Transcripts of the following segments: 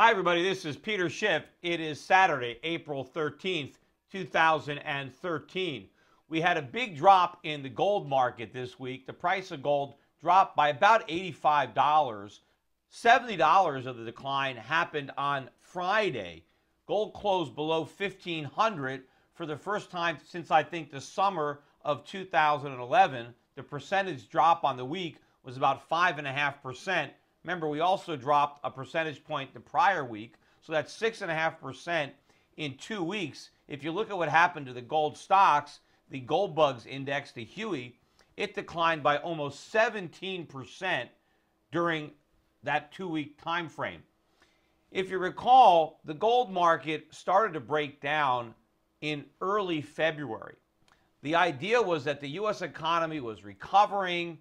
Hi, everybody. This is Peter Schiff. It is Saturday, April 13th, 2013. We had a big drop in the gold market this week. The price of gold dropped by about $85. $70 of the decline happened on Friday. Gold closed below 1500 for the first time since I think the summer of 2011. The percentage drop on the week was about 5.5%. Remember, we also dropped a percentage point the prior week, so that's 6.5% in two weeks. If you look at what happened to the gold stocks, the gold bugs index, the HUI, it declined by almost 17% during that two week time frame. If you recall, the gold market started to break down in early February. The idea was that the U.S. economy was recovering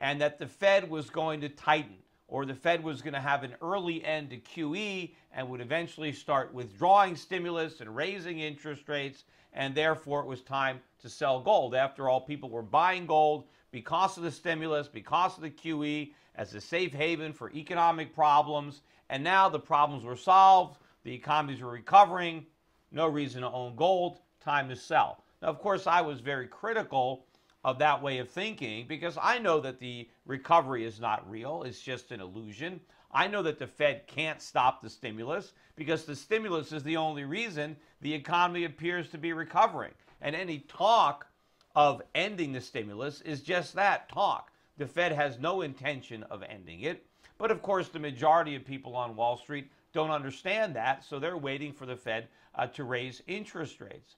and that the Fed was going to tighten or the Fed was going to have an early end to QE and would eventually start withdrawing stimulus and raising interest rates, and therefore it was time to sell gold. After all, people were buying gold because of the stimulus, because of the QE, as a safe haven for economic problems, and now the problems were solved, the economies were recovering, no reason to own gold, time to sell. Now, of course, I was very critical of that way of thinking because I know that the recovery is not real, it's just an illusion. I know that the Fed can't stop the stimulus because the stimulus is the only reason the economy appears to be recovering. And any talk of ending the stimulus is just that talk. The Fed has no intention of ending it. But of course, the majority of people on Wall Street don't understand that, so they're waiting for the Fed uh, to raise interest rates.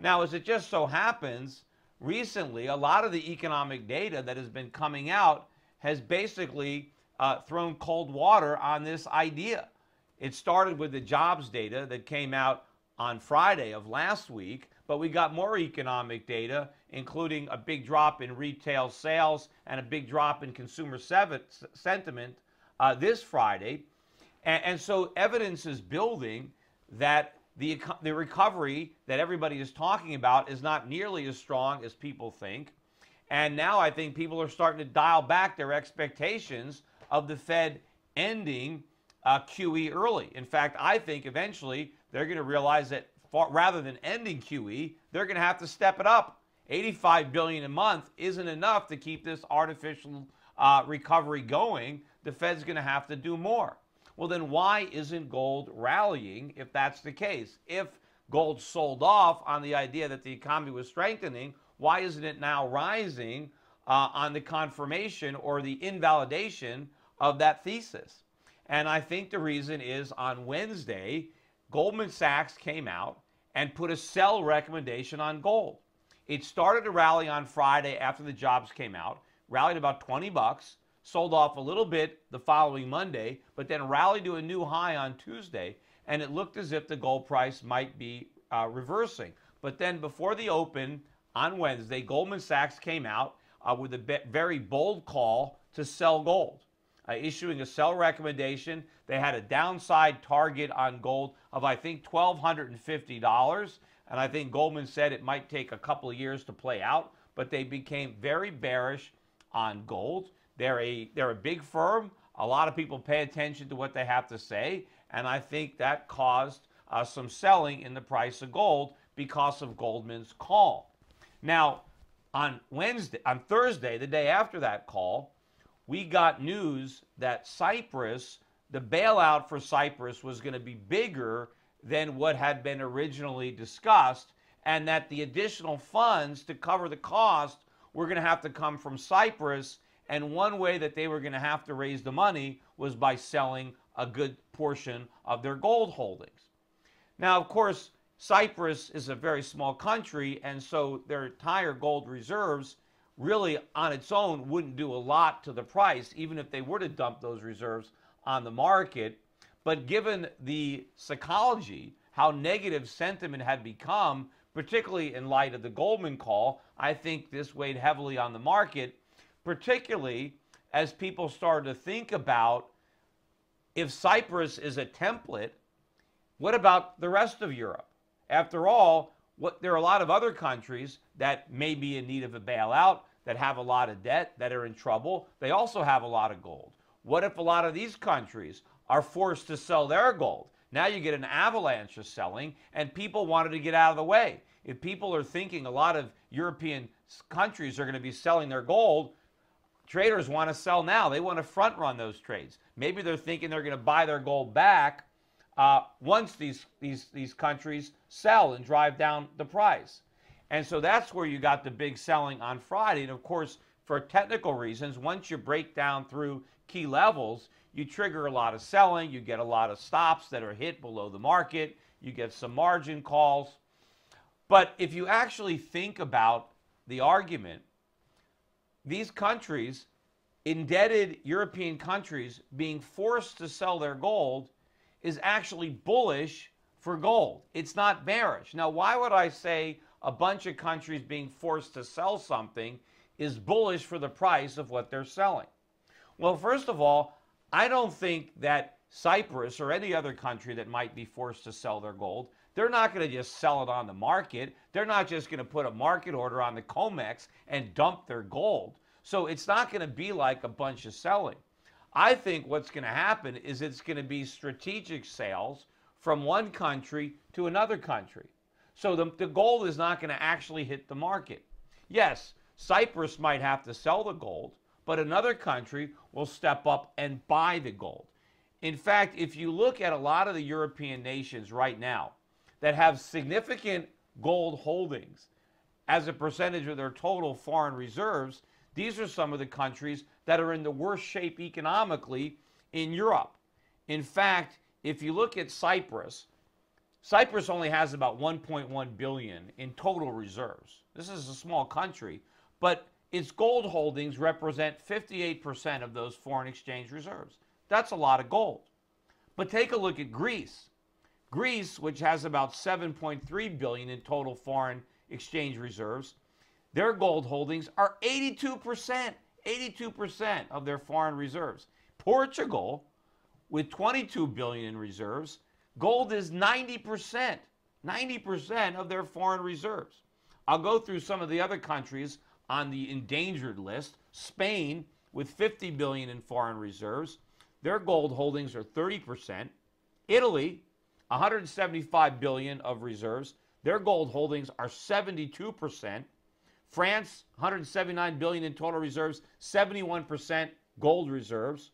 Now, as it just so happens, recently, a lot of the economic data that has been coming out has basically uh, thrown cold water on this idea. It started with the jobs data that came out on Friday of last week, but we got more economic data, including a big drop in retail sales and a big drop in consumer sentiment uh, this Friday. And, and so evidence is building that the, the recovery that everybody is talking about is not nearly as strong as people think. And now I think people are starting to dial back their expectations of the Fed ending uh, QE early. In fact, I think eventually they're going to realize that far, rather than ending QE, they're going to have to step it up. 85 billion a month isn't enough to keep this artificial uh, recovery going. The Fed's going to have to do more. Well, then why isn't gold rallying if that's the case? If gold sold off on the idea that the economy was strengthening, why isn't it now rising uh, on the confirmation or the invalidation of that thesis? And I think the reason is on Wednesday, Goldman Sachs came out and put a sell recommendation on gold. It started to rally on Friday after the jobs came out, rallied about 20 bucks sold off a little bit the following Monday, but then rallied to a new high on Tuesday, and it looked as if the gold price might be uh, reversing. But then before the open on Wednesday, Goldman Sachs came out uh, with a very bold call to sell gold, uh, issuing a sell recommendation. They had a downside target on gold of, I think, $1,250. And I think Goldman said it might take a couple of years to play out, but they became very bearish on gold. They're a they're a big firm. A lot of people pay attention to what they have to say, and I think that caused uh, some selling in the price of gold because of Goldman's call. Now, on Wednesday, on Thursday, the day after that call, we got news that Cyprus, the bailout for Cyprus was going to be bigger than what had been originally discussed, and that the additional funds to cover the cost were going to have to come from Cyprus and one way that they were going to have to raise the money was by selling a good portion of their gold holdings. Now, of course, Cyprus is a very small country, and so their entire gold reserves really on its own wouldn't do a lot to the price, even if they were to dump those reserves on the market. But given the psychology, how negative sentiment had become, particularly in light of the Goldman call, I think this weighed heavily on the market particularly as people start to think about if Cyprus is a template, what about the rest of Europe? After all, what, there are a lot of other countries that may be in need of a bailout, that have a lot of debt, that are in trouble. They also have a lot of gold. What if a lot of these countries are forced to sell their gold. Now you get an avalanche of selling, and people wanted to get out of the way. If people are thinking a lot of European countries are going to be selling their gold, traders want to sell now. They want to front run those trades. Maybe they're thinking they're going to buy their gold back uh, once these, these, these countries sell and drive down the price. And so that's where you got the big selling on Friday. And of course, for technical reasons, once you break down through key levels, you trigger a lot of selling, you get a lot of stops that are hit below the market, you get some margin calls. But if you actually think about the argument, these countries, indebted European countries, being forced to sell their gold is actually bullish for gold. It's not bearish. Now, why would I say a bunch of countries being forced to sell something is bullish for the price of what they're selling? Well, first of all, I don't think that Cyprus or any other country that might be forced to sell their gold, they're not going to just sell it on the market. They're not just going to put a market order on the COMEX and dump their gold. So it's not going to be like a bunch of selling. I think what's going to happen is it's going to be strategic sales from one country to another country. So the, the gold is not going to actually hit the market. Yes, Cyprus might have to sell the gold, but another country will step up and buy the gold. In fact, if you look at a lot of the European nations right now that have significant gold holdings as a percentage of their total foreign reserves, these are some of the countries that are in the worst shape economically in Europe. In fact, if you look at Cyprus, Cyprus only has about 1.1 billion in total reserves. This is a small country, but its gold holdings represent 58% of those foreign exchange reserves. That's a lot of gold. But take a look at Greece. Greece, which has about 7.3 billion in total foreign exchange reserves, their gold holdings are 82%, 82% of their foreign reserves. Portugal, with 22 billion in reserves, gold is 90%, 90% of their foreign reserves. I'll go through some of the other countries on the endangered list. Spain, with 50 billion in foreign reserves, their gold holdings are 30%. Italy, 175 billion of reserves, their gold holdings are 72%. France, 179 billion in total reserves, 71% gold reserves.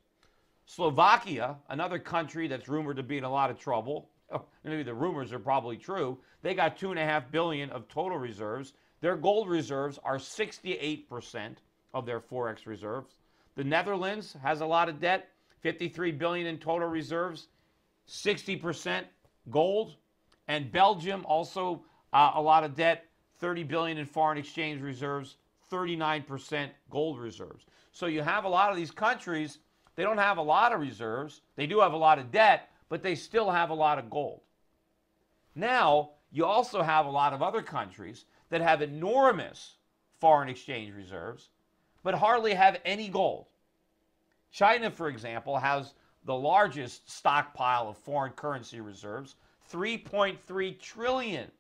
Slovakia, another country that's rumored to be in a lot of trouble. maybe the rumors are probably true. They got two and a half billion of total reserves. Their gold reserves are 68% of their forex reserves. The Netherlands has a lot of debt, 53 billion in total reserves, 60% gold, and Belgium also uh, a lot of debt, 30 billion in foreign exchange reserves, 39% gold reserves. So you have a lot of these countries, they don't have a lot of reserves. They do have a lot of debt, but they still have a lot of gold. Now, you also have a lot of other countries that have enormous foreign exchange reserves, but hardly have any gold. China, for example, has the largest stockpile of foreign currency reserves 3.3 trillion.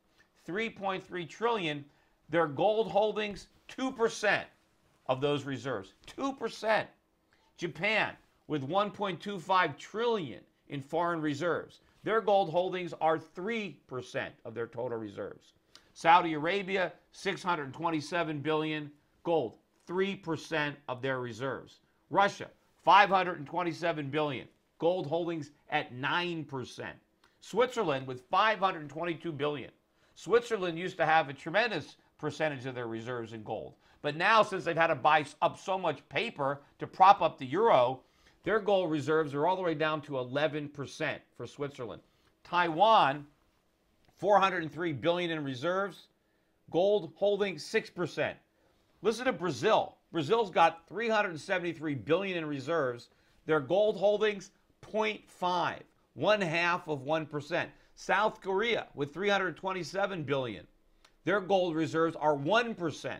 3.3 trillion. Their gold holdings, 2% of those reserves. 2%. Japan, with 1.25 trillion in foreign reserves. Their gold holdings are 3% of their total reserves. Saudi Arabia, 627 billion gold, 3% of their reserves. Russia, 527 billion, gold holdings at 9%. Switzerland with 522 billion. Switzerland used to have a tremendous percentage of their reserves in gold. But now, since they've had to buy up so much paper to prop up the euro, their gold reserves are all the way down to 11% for Switzerland. Taiwan, 403 billion in reserves. Gold holding 6%. Listen to Brazil. Brazil's got 373 billion in reserves. Their gold holdings 0.5, one half of 1%. South Korea with 327 billion. Their gold reserves are 1%.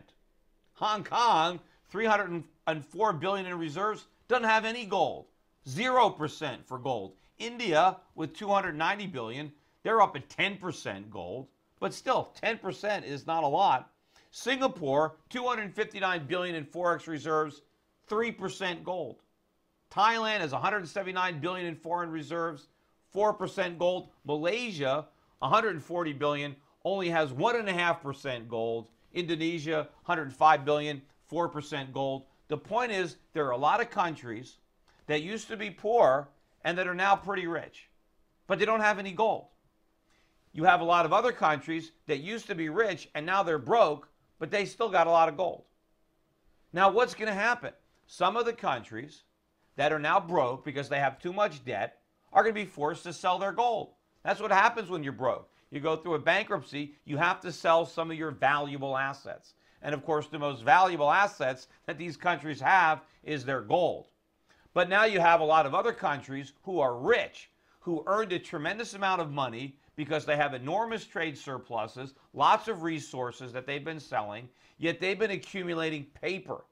Hong Kong, 304 billion in reserves, doesn't have any gold. 0% for gold. India with 290 billion, they're up at 10% gold, but still 10% is not a lot. Singapore, 259 billion in forex reserves, 3% gold. Thailand has 179 billion in foreign reserves, 4% gold. Malaysia, 140 billion, only has 1.5% gold. Indonesia, 105 billion, 4% gold. The point is, there are a lot of countries that used to be poor and that are now pretty rich, but they don't have any gold. You have a lot of other countries that used to be rich and now they're broke, but they still got a lot of gold. Now, what's going to happen? Some of the countries that are now broke because they have too much debt are going to be forced to sell their gold. That's what happens when you're broke. You go through a bankruptcy, you have to sell some of your valuable assets. And of course, the most valuable assets that these countries have is their gold. But now you have a lot of other countries who are rich, who earned a tremendous amount of money because they have enormous trade surpluses, lots of resources that they've been selling, yet they've been accumulating paper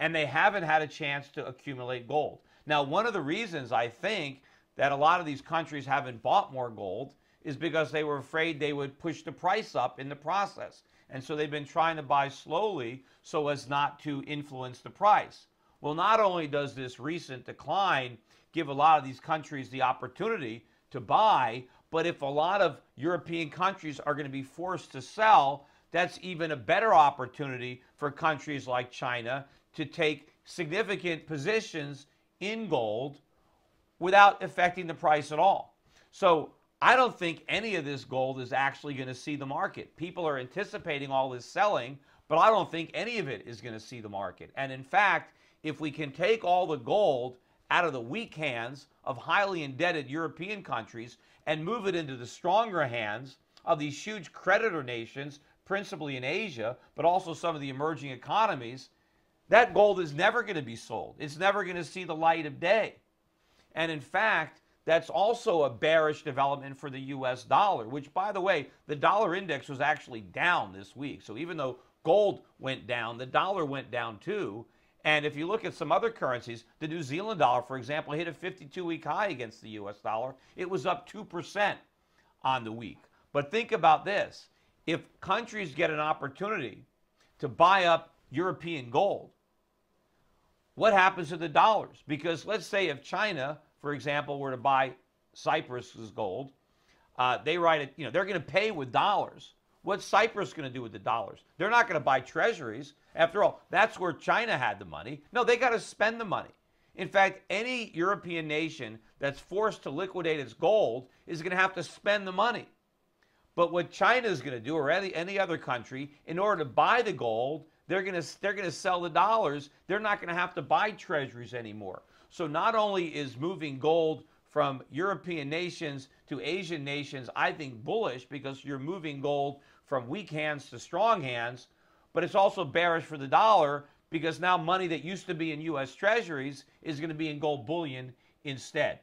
and they haven't had a chance to accumulate gold. Now, one of the reasons I think that a lot of these countries haven't bought more gold is because they were afraid they would push the price up in the process. And so they've been trying to buy slowly so as not to influence the price. Well, not only does this recent decline give a lot of these countries the opportunity to buy, but if a lot of European countries are going to be forced to sell, that's even a better opportunity for countries like China to take significant positions in gold without affecting the price at all. So I don't think any of this gold is actually going to see the market. People are anticipating all this selling, but I don't think any of it is going to see the market. And in fact, if we can take all the gold out of the weak hands of highly indebted European countries and move it into the stronger hands of these huge creditor nations, principally in Asia, but also some of the emerging economies, that gold is never going to be sold. It's never going to see the light of day. And in fact, that's also a bearish development for the US dollar, which, by the way, the dollar index was actually down this week. So even though gold went down, the dollar went down too. And if you look at some other currencies, the New Zealand dollar, for example, hit a 52 week high against the US dollar. It was up 2% on the week. But think about this if countries get an opportunity to buy up European gold, what happens to the dollars? Because let's say if China, for example, were to buy Cyprus's gold, uh, they write it, you know, they're going to pay with dollars. What's Cyprus going to do with the dollars? They're not going to buy treasuries. After all, that's where China had the money. No, they got to spend the money. In fact, any European nation that's forced to liquidate its gold is going to have to spend the money. But what China is going to do, or any, any other country, in order to buy the gold, they're going to they're going to sell the dollars. They're not going to have to buy treasuries anymore. So not only is moving gold from European nations to Asian nations, I think bullish because you're moving gold from weak hands to strong hands, but it's also bearish for the dollar because now money that used to be in US treasuries is going to be in gold bullion instead.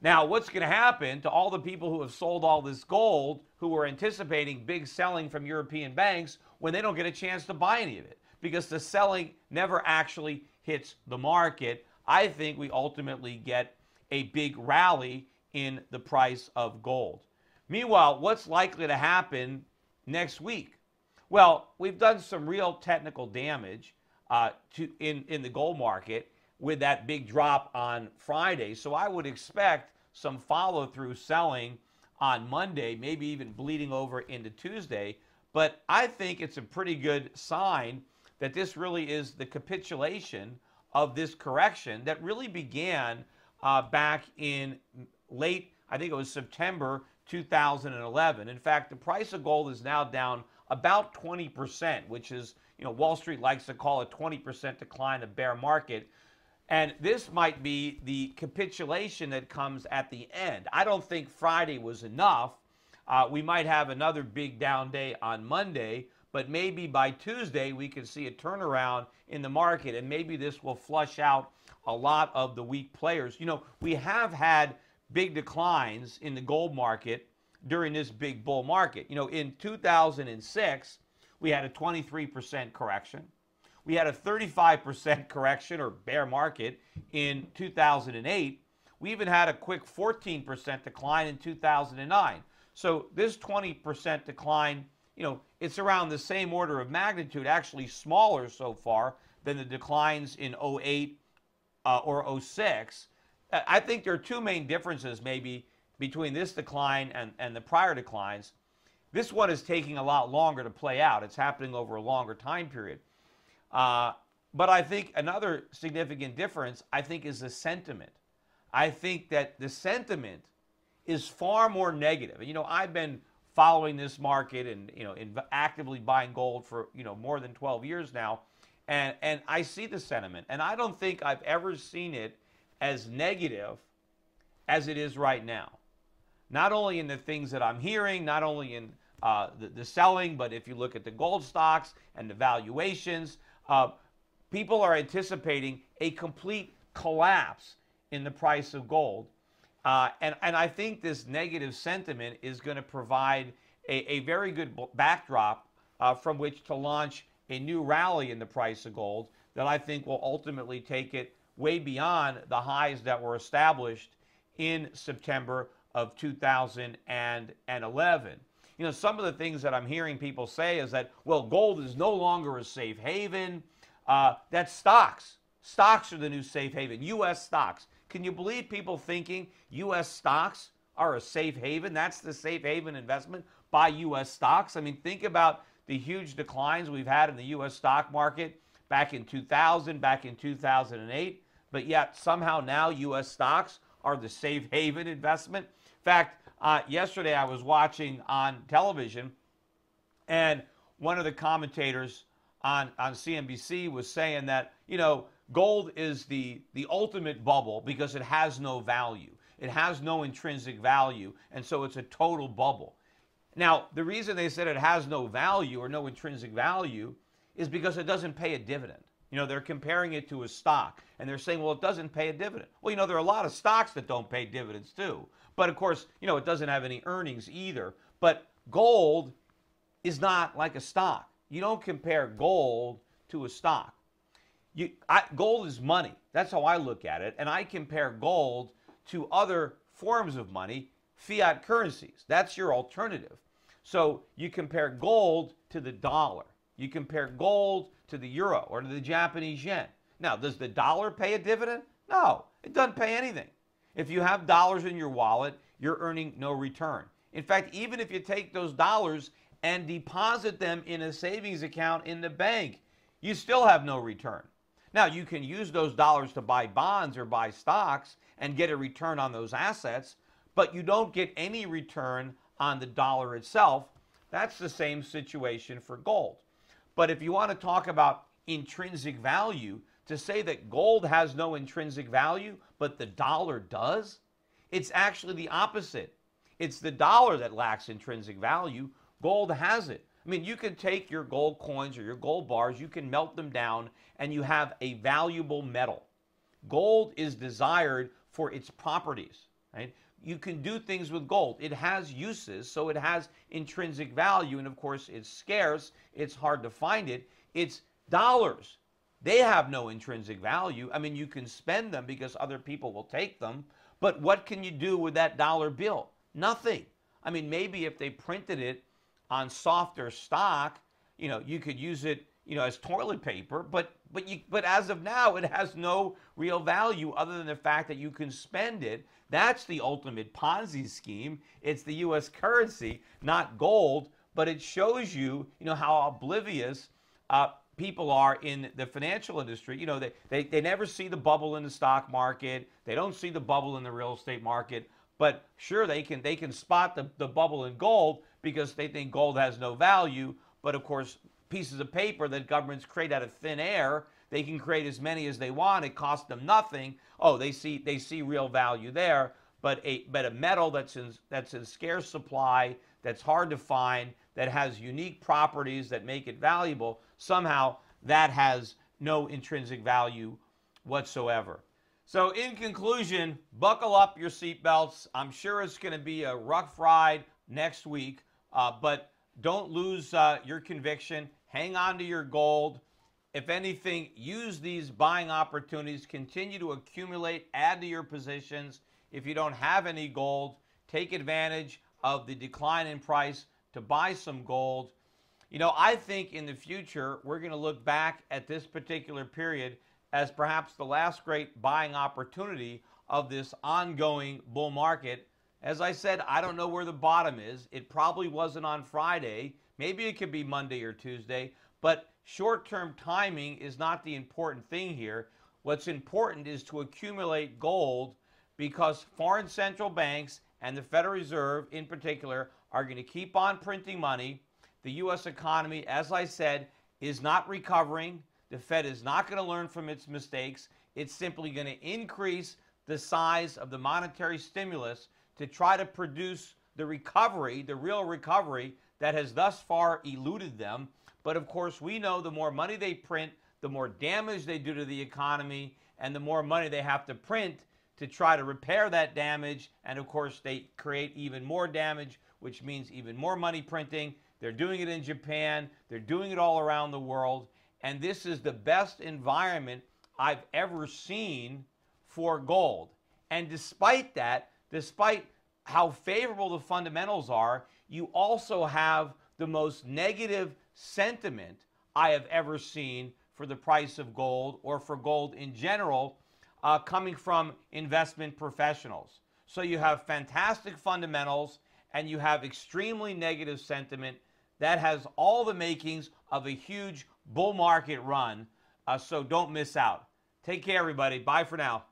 Now, what's going to happen to all the people who have sold all this gold, who were anticipating big selling from European banks, when they don't get a chance to buy any of it? Because the selling never actually hits the market. I think we ultimately get a big rally in the price of gold. Meanwhile, what's likely to happen next week? Well, we've done some real technical damage uh, to, in, in the gold market with that big drop on Friday. So I would expect some follow through selling on Monday, maybe even bleeding over into Tuesday. But I think it's a pretty good sign that this really is the capitulation of this correction that really began uh, back in late, I think it was September 2011. In fact, the price of gold is now down about 20%, which is, you know, Wall Street likes to call a 20% decline of bear market. And this might be the capitulation that comes at the end. I don't think Friday was enough. Uh, we might have another big down day on Monday, but maybe by Tuesday we could see a turnaround in the market, and maybe this will flush out a lot of the weak players. You know, we have had big declines in the gold market during this big bull market. You know, in 2006, we had a 23% correction. We had a 35% correction or bear market in 2008. We even had a quick 14% decline in 2009. So this 20% decline, you know, it's around the same order of magnitude, actually smaller so far than the declines in 08 uh, or 06. I think there are two main differences maybe between this decline and, and the prior declines. This one is taking a lot longer to play out. It's happening over a longer time period. Uh, but I think another significant difference, I think, is the sentiment. I think that the sentiment is far more negative. And, you know, I've been following this market and, you know, actively buying gold for, you know, more than 12 years now. And, and I see the sentiment. And I don't think I've ever seen it as negative as it is right now. Not only in the things that I'm hearing, not only in uh, the, the, selling, but if you look at the gold stocks and the valuations, uh, people are anticipating a complete collapse in the price of gold. Uh, and, and I think this negative sentiment is going to provide a, a, very good backdrop uh, from which to launch a new rally in the price of gold that I think will ultimately take it way beyond the highs that were established in September of 2011. You know, some of the things that I'm hearing people say is that, well, gold is no longer a safe haven. Uh, that's stocks. Stocks are the new safe haven, U.S. stocks. Can you believe people thinking U.S. stocks are a safe haven? That's the safe haven investment buy U.S. stocks. I mean, think about the huge declines we've had in the U.S. stock market back in 2000, back in 2008, but yet somehow now U.S. stocks are the safe haven investment. In fact, uh, yesterday I was watching on television, and one of the commentators on, on CNBC was saying that, you know, Gold is the, the ultimate bubble because it has no value. It has no intrinsic value, and so it's a total bubble. Now, the reason they said it has no value or no intrinsic value is because it doesn't pay a dividend. You know, they're comparing it to a stock, and they're saying, well, it doesn't pay a dividend. Well, you know, there are a lot of stocks that don't pay dividends too. But of course, you know, it doesn't have any earnings either. But gold is not like a stock. You don't compare gold to a stock. You, I, gold is money. That's how I look at it. And I compare gold to other forms of money, fiat currencies. That's your alternative. So you compare gold to the dollar. You compare gold to the euro or to the Japanese yen. Now, does the dollar pay a dividend? No, it doesn't pay anything. If you have dollars in your wallet, you're earning no return. In fact, even if you take those dollars and deposit them in a savings account in the bank, you still have no return. Now, you can use those dollars to buy bonds or buy stocks and get a return on those assets, but you don't get any return on the dollar itself. That's the same situation for gold. But if you want to talk about intrinsic value, to say that gold has no intrinsic value, but the dollar does, it's actually the opposite. It's the dollar that lacks intrinsic value. Gold has it. I mean, you can take your gold coins or your gold bars, you can melt them down, and you have a valuable metal. Gold is desired for its properties, right? You can do things with gold. It has uses, so it has intrinsic value, and of course, it's scarce. It's hard to find it. It's dollars. They have no intrinsic value. I mean, you can spend them because other people will take them, but what can you do with that dollar bill? Nothing. I mean, maybe if they printed it on softer stock, you know, you could use it, you know, as toilet paper, but but you but as of now it has no real value other than the fact that you can spend it. That's the ultimate Ponzi scheme. It's the US currency, not gold, but it shows you, you know, how oblivious uh, people are in the financial industry. You know, they, they, they never see the bubble in the stock market. They don't see the bubble in the real estate market. But sure, they can they can spot the, the bubble in gold because they think gold has no value. But of course, pieces of paper that governments create out of thin air, they can create as many as they want. It costs them nothing. Oh, they see they see real value there. But a but a metal that's in that's in scarce supply, that's hard to find, that has unique properties that make it valuable, somehow that has no intrinsic value whatsoever. So, in conclusion, buckle up your seatbelts. I'm sure it's going to be a rough ride next week, uh, but don't lose uh, your conviction. Hang on to your gold. If anything, use these buying opportunities. Continue to accumulate, add to your positions. If you don't have any gold, take advantage of the decline in price to buy some gold. You know, I think in the future, we're going to look back at this particular period as perhaps the last great buying opportunity of this ongoing bull market. As I said, I don't know where the bottom is. It probably wasn't on Friday. Maybe it could be Monday or Tuesday, but short term timing is not the important thing here. What's important is to accumulate gold because foreign central banks and the Federal Reserve in particular are going to keep on printing money. The U.S. economy, as I said, is not recovering. The Fed is not going to learn from its mistakes. It's simply going to increase the size of the monetary stimulus to try to produce the recovery, the real recovery that has thus far eluded them. But of course, we know the more money they print, the more damage they do to the economy, and the more money they have to print to try to repair that damage. And of course, they create even more damage, which means even more money printing. They're doing it in Japan, they're doing it all around the world. And this is the best environment I've ever seen for gold. And despite that, despite how favorable the fundamentals are, you also have the most negative sentiment I have ever seen for the price of gold or for gold in general uh, coming from investment professionals. So you have fantastic fundamentals and you have extremely negative sentiment that has all the makings of a huge bull market run. Uh, so don't miss out. Take care, everybody. Bye for now.